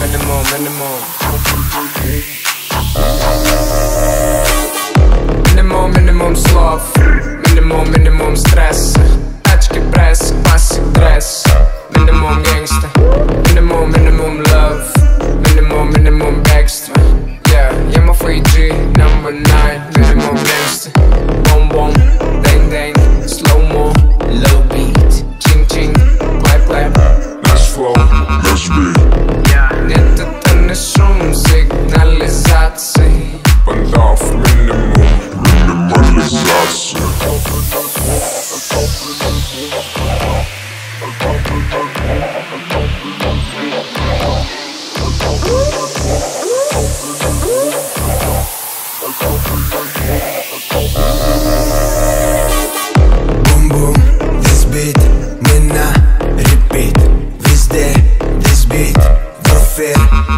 Minimum, minimum. Minimum, minimum slov. Minimum, minimum stresa. Тачки прес, пасик дрес. Minimum gangsta. Minimum, minimum love. Minimum, minimum extra. Бум-бум, this beat, мы на repeat Везде this beat, warfare